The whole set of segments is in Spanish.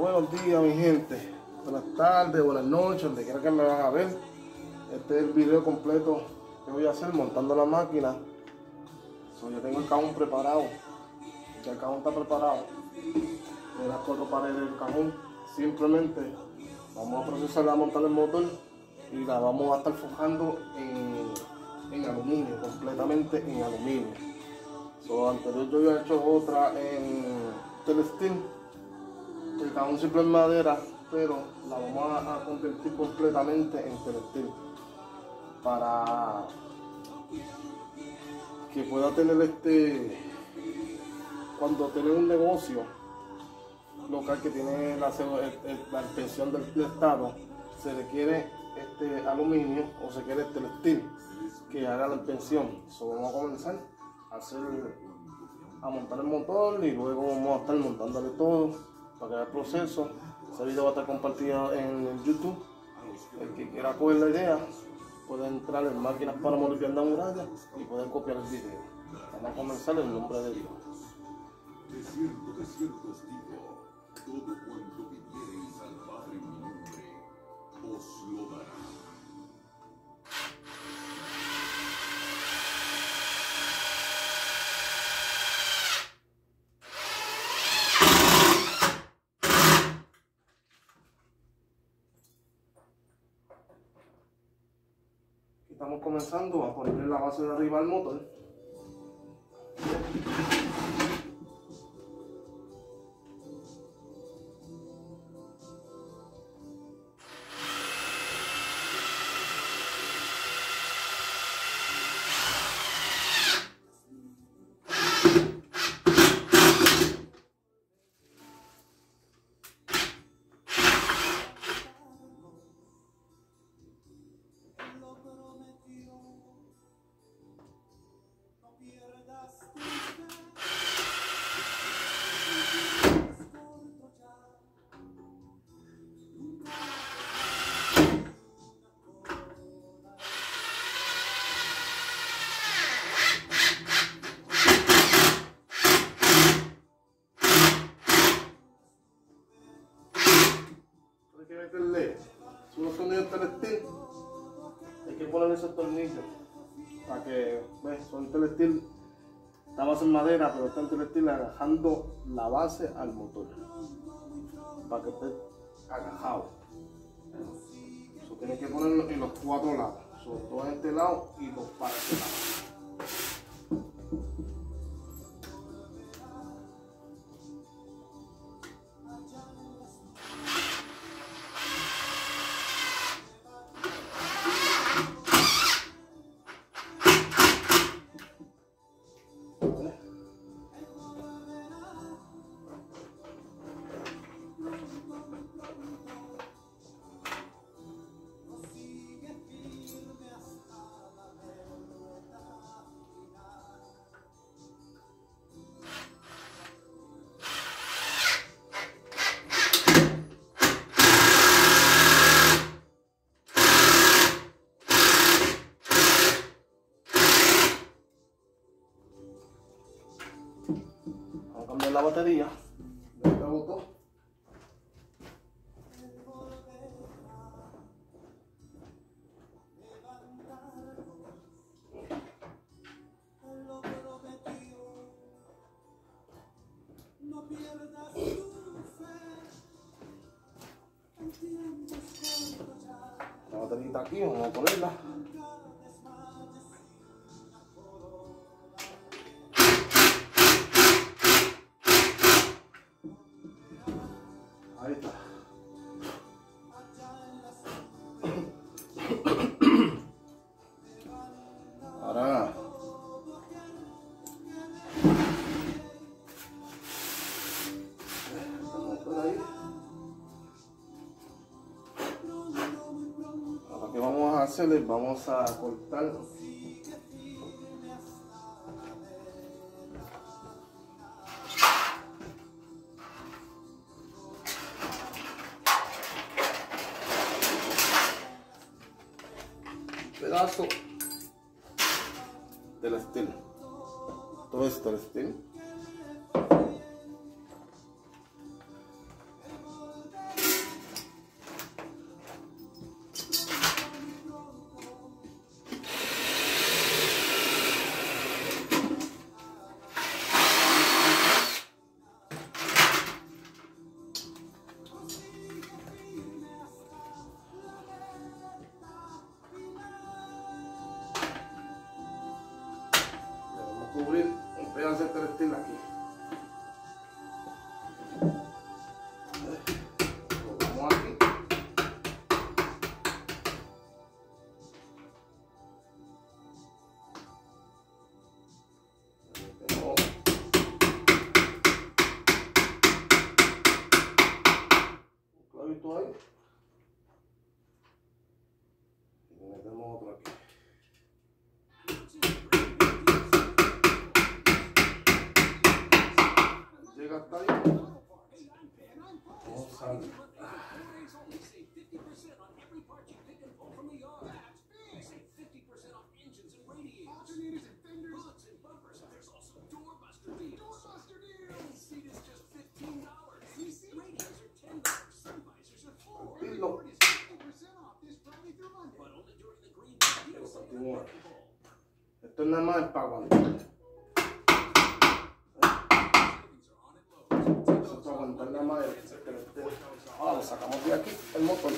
buenos días mi gente. Buenas tardes, buenas noches, donde quiera que me van a ver. Este es el video completo que voy a hacer montando la máquina. So, yo tengo el cajón preparado. Ya el cajón está preparado. De las cuatro paredes del cajón. Simplemente vamos a procesarla a montar el motor y la vamos a estar forjando en, aluminio, completamente en aluminio. Anterior yo había hecho otra en telestil. El cajón simple en madera, pero la vamos a, convertir completamente en telestil. Para que pueda tener este cuando tiene un negocio local que tiene la, la del, Estado, se requiere este aluminio o se quiere telestil que haga la inspección. So, vamos a comenzar a hacer a montar el motor y luego vamos a estar montándole todo para que el proceso. Ese video va a estar compartido en el YouTube. El que quiera coger la idea puede entrar en máquinas para moldear la muralla y poder copiar el video. Vamos a comenzar en nombre de Dios. Todo cuanto al Padre en mi nombre, os lo dará. A ponerle la base de arriba al motor. Pero está en telestil agajando la base al motor. Para que esté agajado. Eso tienes que ponerlo en los cuatro lados. Sobre todo en este lado y los para este lado. La batería. Botó. La batería está aquí, vamos a ponerla. Vamos a hacer es vamos a cortar Esto es nada más para aguantar. Eso es para aguantar nada más. Ahora lo sacamos de aquí, el motor.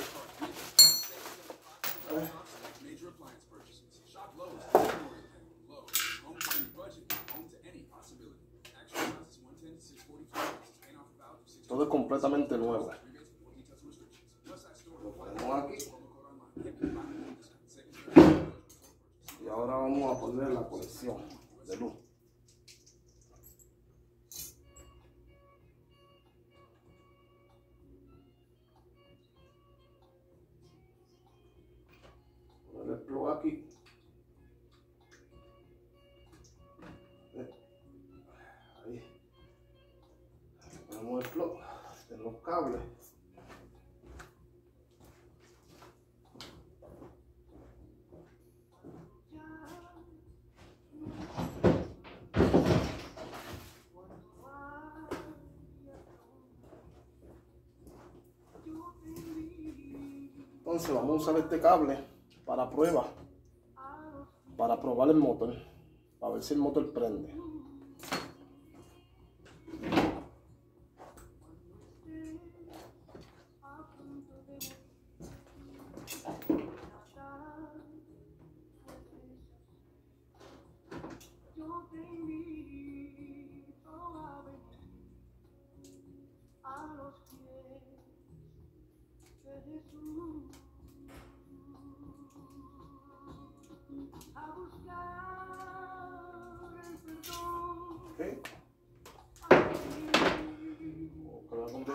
Cables. Entonces vamos a usar este cable para prueba, para probar el motor, para ver si el motor prende.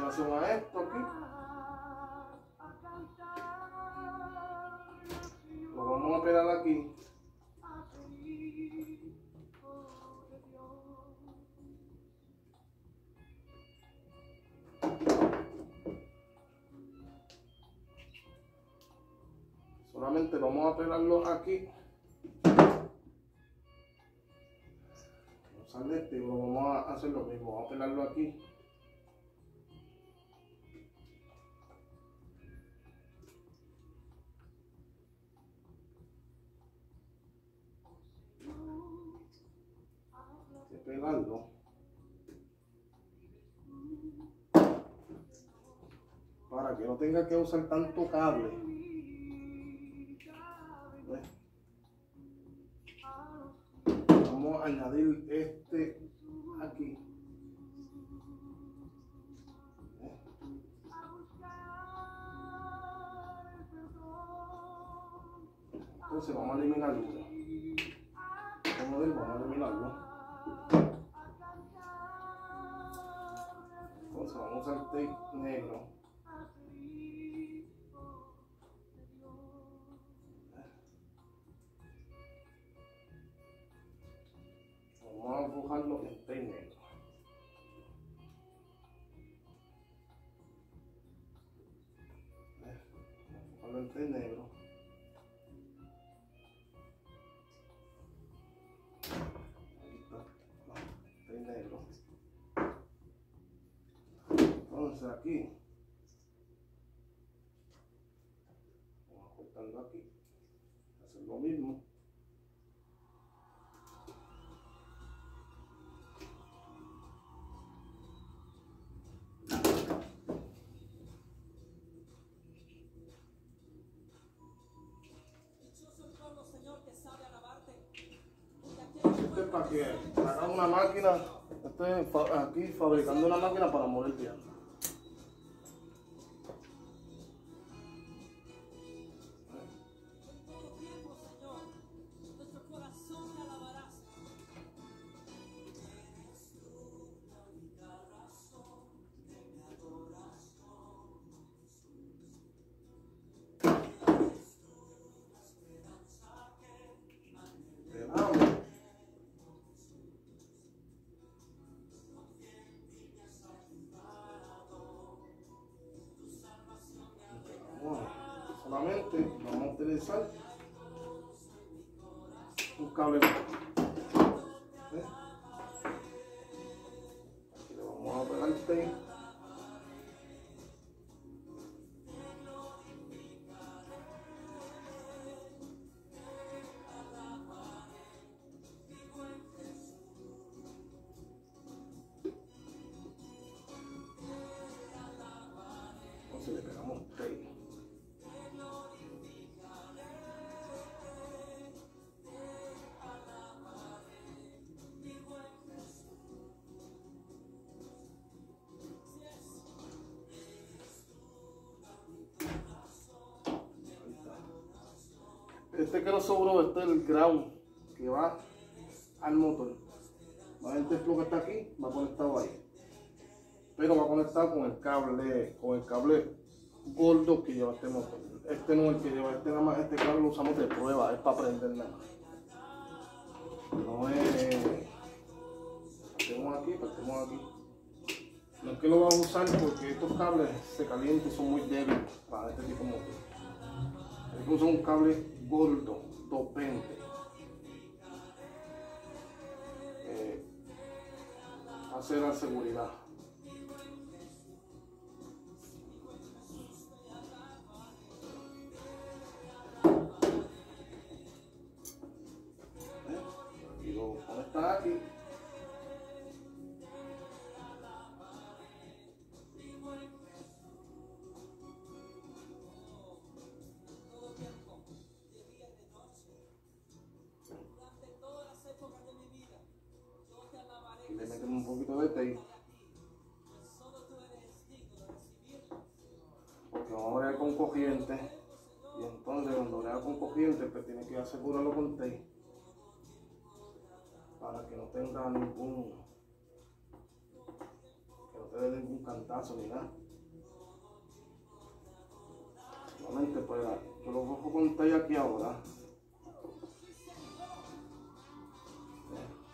Continuación a esto aquí. Lo vamos a pegar aquí. Solamente vamos a pegarlo aquí. Este vamos a hacer lo mismo. Vamos a pegarlo aquí. Para que no tenga que usar tanto cable. Vamos a añadir este aquí. Entonces vamos a eliminar uno. Vamos a ver, vamos a eliminarlo. Entonces vamos a usar tape negro. Vamos a empujarlo para que hagan una máquina, estoy aquí fabricando una máquina para moler piano. Este crossover este es el ground que va al motor. Va el templo que está aquí, va conectado ahí. Pero va conectado con el cable, con el cable gordo que lleva este motor. Este no es el que lleva, este nada más, este cable lo usamos de prueba, es para prender nada más. No es. Partemos aquí, partemos aquí. No es que lo vamos a usar porque estos cables se calientan y son muy débiles para este tipo de motor. Hay que usar un cable gordo, 220. Eh, hacer la seguridad. De recibirlo. Porque vamos a bregar con corriente. Y entonces cuando brega con corriente, pues tiene que asegurarlo con tape. Para que no tenga ningún. Que no te dé ningún cantazo ni nada. Solamente pues yo lo cojo con tape aquí ahora.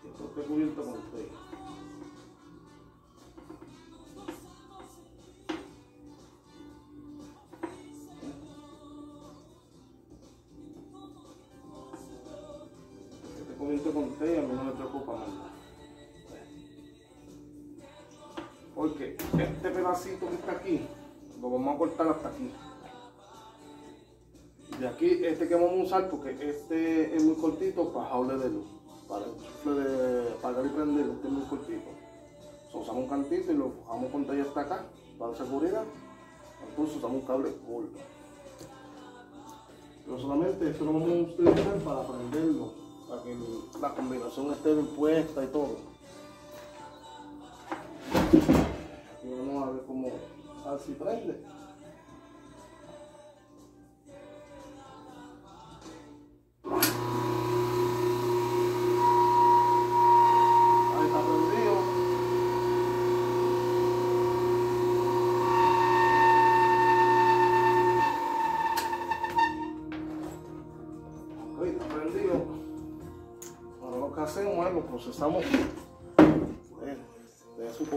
Esto esté cubierto con tape. Este pedacito que está aquí, lo vamos a cortar hasta aquí. De aquí, este que vamos a usar, porque este es muy cortito para jaule de luz. Para el de apagar y prender, este es muy cortito. So, usamos un cantito y lo fijamos con talle hasta acá, para seguridad. Entonces usamos un cable gordo. Pero solamente esto lo vamos a utilizar para prenderlo, para que la combinación esté bien puesta y todo. Vamos a ver cómo, a ver si prende. Ahora lo que hacemos es procesamos.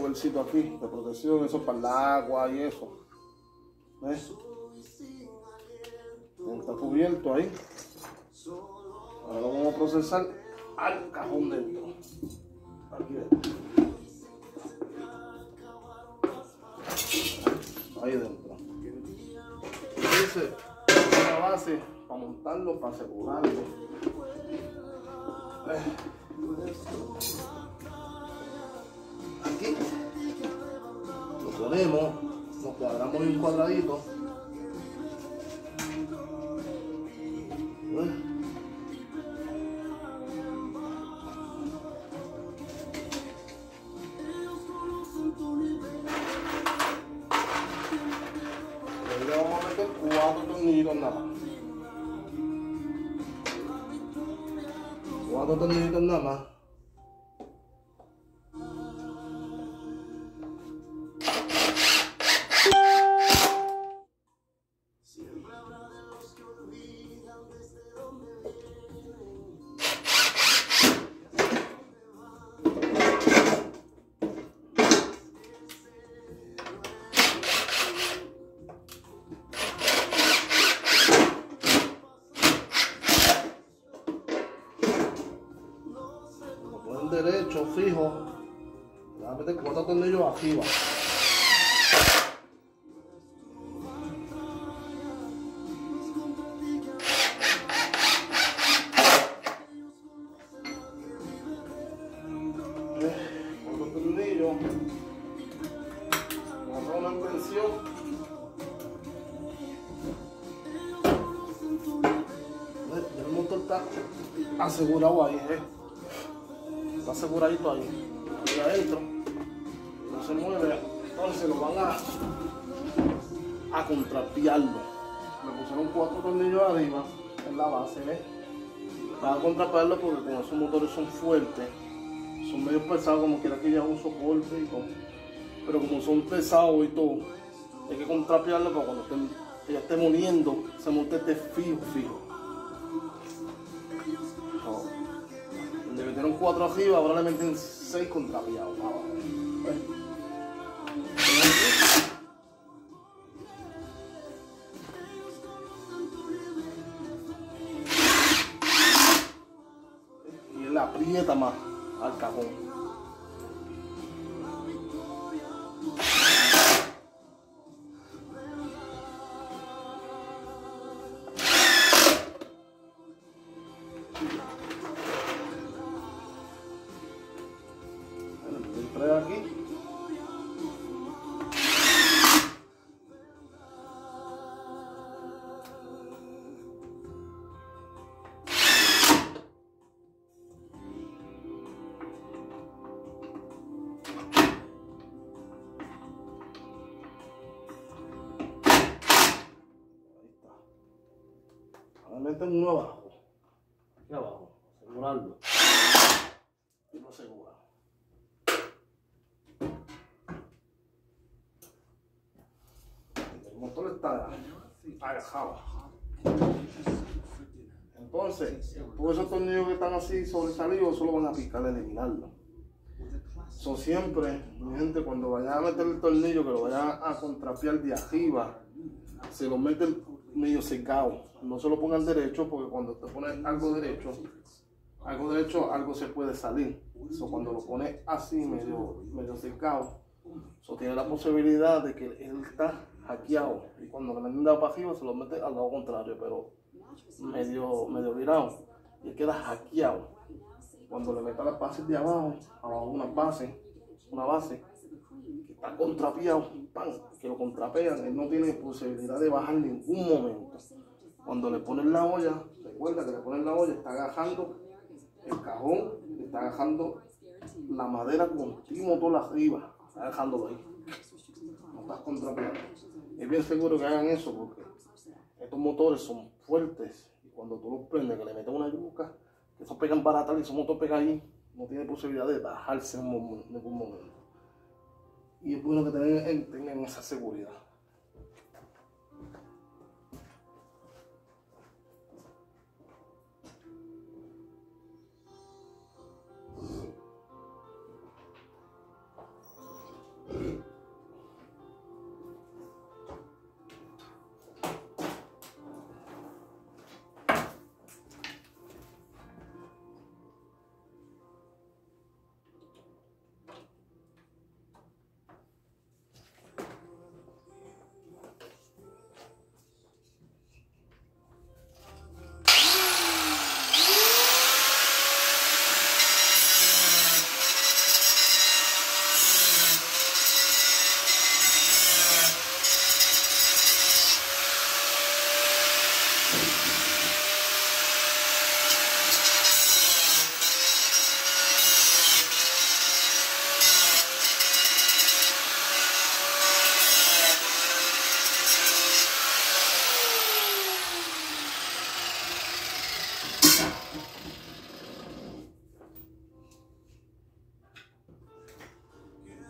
Eh, cobercito aquí de protección, eso para el agua y eso. ¿Ves? Está cubierto ahí. Ahora lo vamos a procesar al cajón dentro. Ahí dentro. Dice una base para montarlo, para asegurarlo. Eh aquí, lo ponemos, lo cuadramos en un cuadradito. ¿Ves? Le vamos a meter cuatro tornillitos nada más. Cuatro tornillitos nada. Eh, El motor está asegurado ahí, eh. Está aseguradito ahí. Ahí adentro. No se mueve. Entonces lo van a, a contrapiarlo. Le pusieron cuatro tornillos arriba en la base, ¿ves? Van a contrapiarlo porque como esos motores son fuertes, son medio pesados como quiera que ya un soporte y todo. Pero como son pesados y todo, hay que contrapiarlo para cuando ella esté muriendo, ese motor esté fijo, fijo. So, le metieron cuatro arriba, ahora le meten seis abajo. ¿Ves? Y él aprieta más al cajón. Uno abajo. Aquí abajo. Asegurarlo. Y lo asegura. El motor está agajado. Entonces, todos esos tornillos que están así sobresalidos, solo van a picar, eliminarlo. Son siempre, mi gente, cuando vayan a meter el tornillo, que lo vayan a contrapiar de arriba, se lo meten medio secado. No se lo pongan derecho, porque cuando te pones algo derecho, algo derecho, algo se puede salir. So, cuando lo pones así, medio, medio secado, so, tiene la posibilidad de que él está hackeado. Y cuando le meten dado para arriba, se lo mete al lado contrario, pero medio, medio virado. Y él queda hackeado. Cuando le meta las bases de abajo, abajo una base, una base, está contrapiado, ¡pam! que lo contrapean, él no tiene posibilidad de bajar en ningún momento. Cuando le ponen la olla, recuerda que le ponen la olla, está agajando el cajón, está agajando la madera continuo toda arriba, está aгаjándolo ahí. No estás contrapeando. Es bien seguro que hagan eso porque estos motores son fuertes y cuando tú los prendes, que le metes una yuca, que eso pegan para atrás y ese motor pega ahí, no tiene posibilidad de bajarse en ningún momento. Y es bueno que tengan, tengan esa seguridad.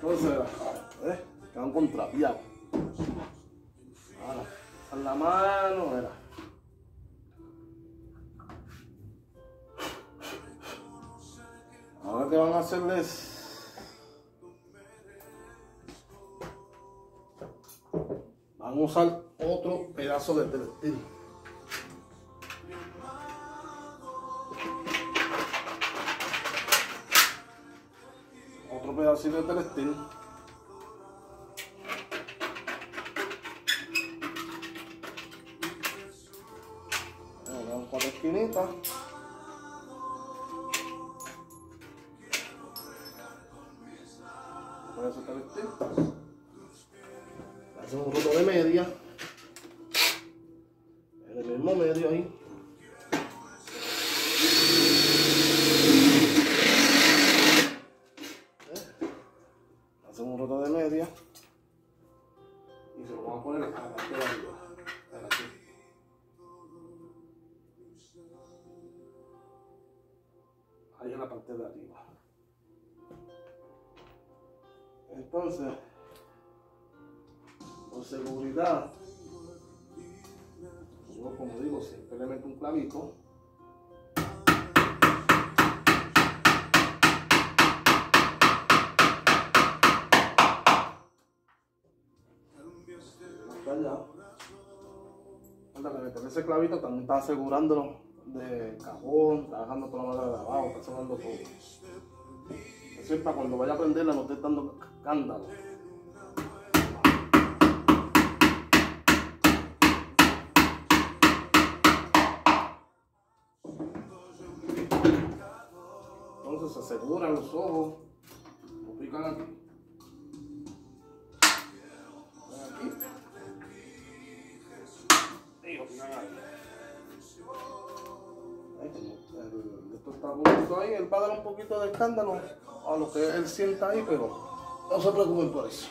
Entonces, ¿ves? Quedan contrapiados. Ahora, en la mano, mira. Ahora que van a hacerles. Van a usar otro pedazo de telestil. Otro pedacito de telestil. Le damos Un roto de media. Y se lo vamos a poner a la parte de arriba. Ahí en la parte de arriba. Entonces, por seguridad, yo como digo, siempre le meto un clavito. Allá. Anda, le meter ese clavito también está asegurándolo de cajón, está dejando toda la madera de abajo, está asegurando todo. Es para cuando vaya a prenderla no esté dando cándalo. Entonces se aseguran los ojos, lo pican aquí. Está bonito ahí, él va a dar un poquito de escándalo a lo que él sienta ahí, pero no se preocupen por eso.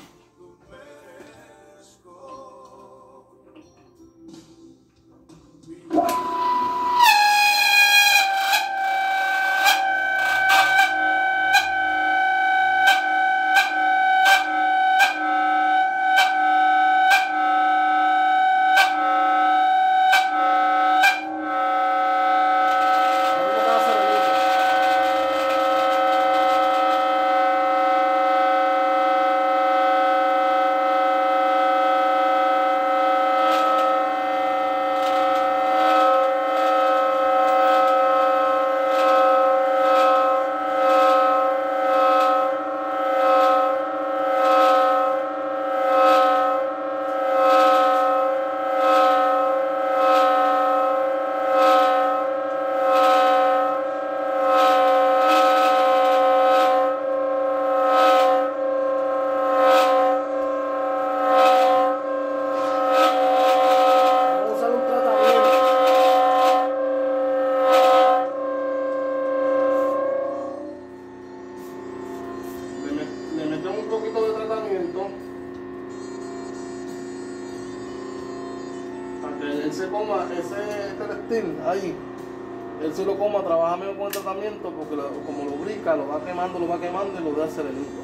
Lo va quemando, lo va quemando y lo da serenito.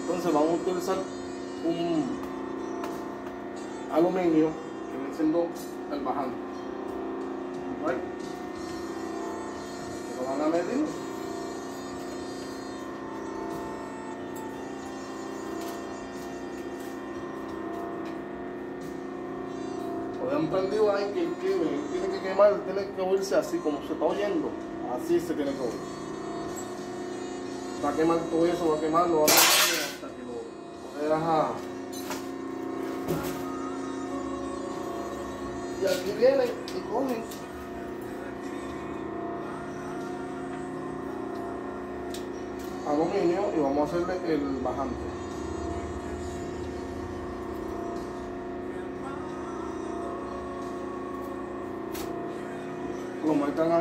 Entonces vamos a utilizar un aluminio Han prendido ahí que tiene que quemar, tiene que oírse así como se está oyendo. Así se tiene que oír. Va a quemar todo eso, va a quemarlo, va a quemarlo hasta que lo, dejas a- Y aquí vienen y cogen. Aluminio y vamos a hacerle el bajante.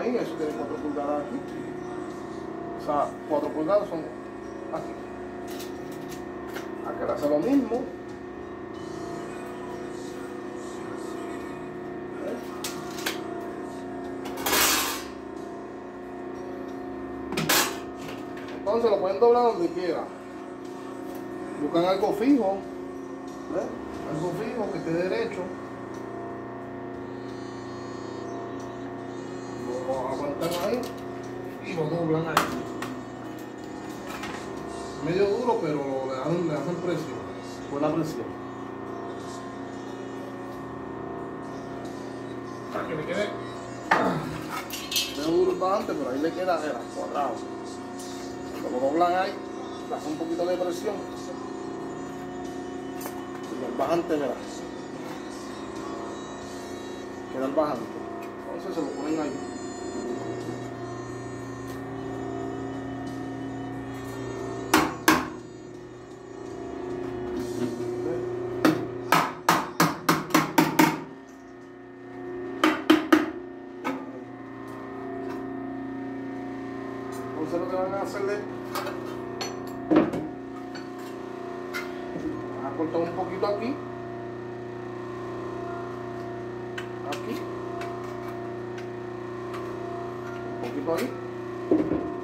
Eso tiene 4 pulgadas aquí. O sea, 4 pulgadas son aquí. Le hace lo mismo. Entonces lo pueden doblar donde quiera. Buscan algo fijo. Algo fijo que esté derecho. Aguantan ahí y lo doblan ahí. Medio duro, pero le hacen, le hacen presión. Buena presión. Para que le quede medio duro bastante, pero ahí le queda era, cuadrado. Cuando lo doblan ahí, le hacen un poquito de presión. Y el bajante, mira. Queda el bajante. Entonces se lo ponen ahí. Hacerle van a cortar un poquito aquí. Aquí. Un poquito ahí.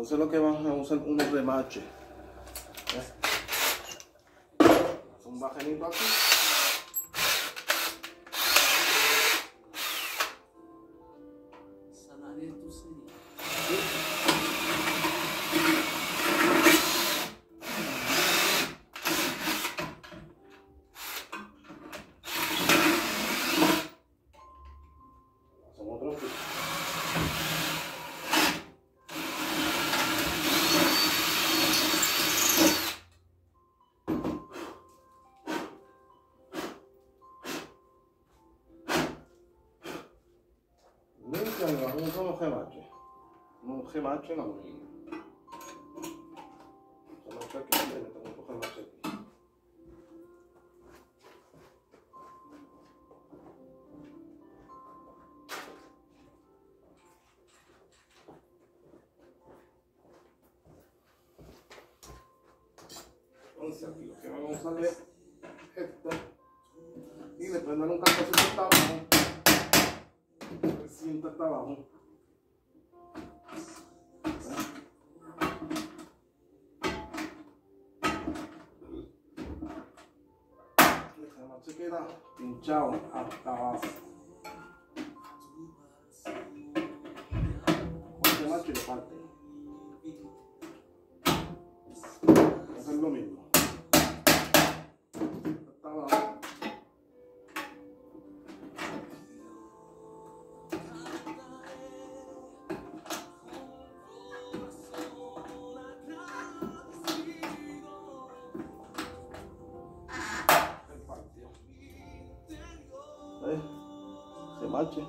Entonces lo que van a usar unos remaches. Haz un bajenito aquí. Un gemache en aluminio. Gemache aquí, y le metemos otro gemache aquí. Entonces aquí lo que vamos a usar es esto. Y después darle un cantacito hasta abajo. Se sienta hasta abajo. El se queda pinchado hasta abajo. Con Se marche.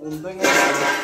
Hunden el Hunden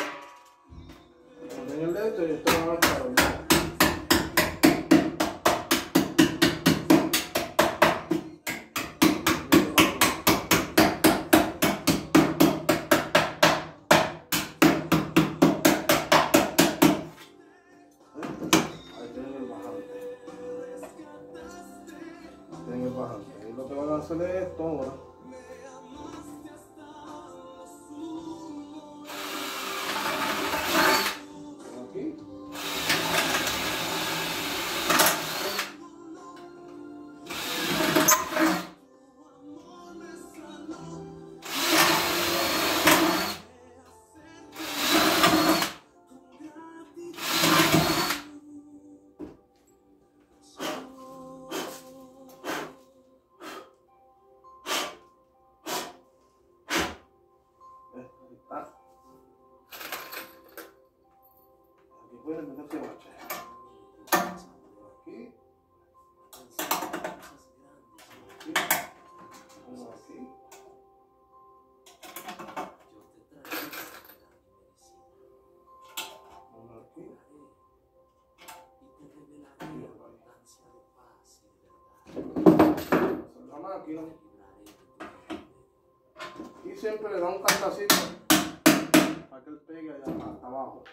Y siempre le da un cantacito para que él pegue allá abajo.